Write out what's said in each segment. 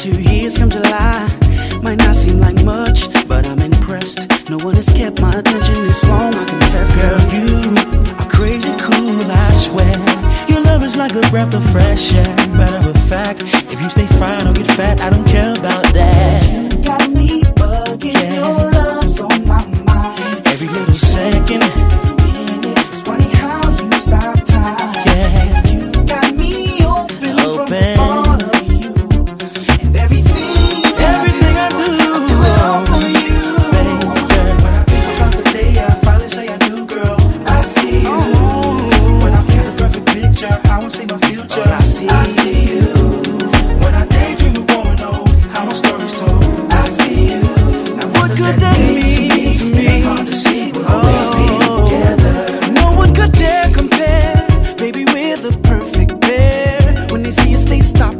two years come July. Might not seem like much, but I'm impressed. No one has kept my attention this long, I confess. Girl, you are crazy cool, I swear. Your love is like a breath of fresh air. Matter of fact, if you stay fine or get fat, I don't care about that. You got me bugging, yeah. your love's on my mind. Every little second. Stop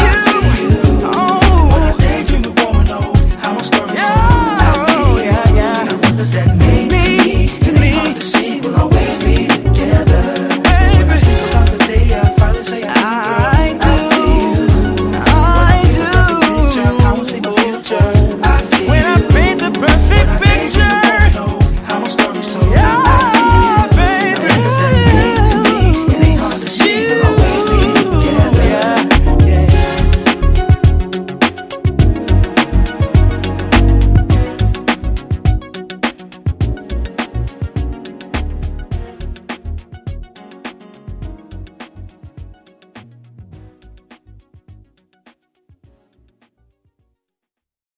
you.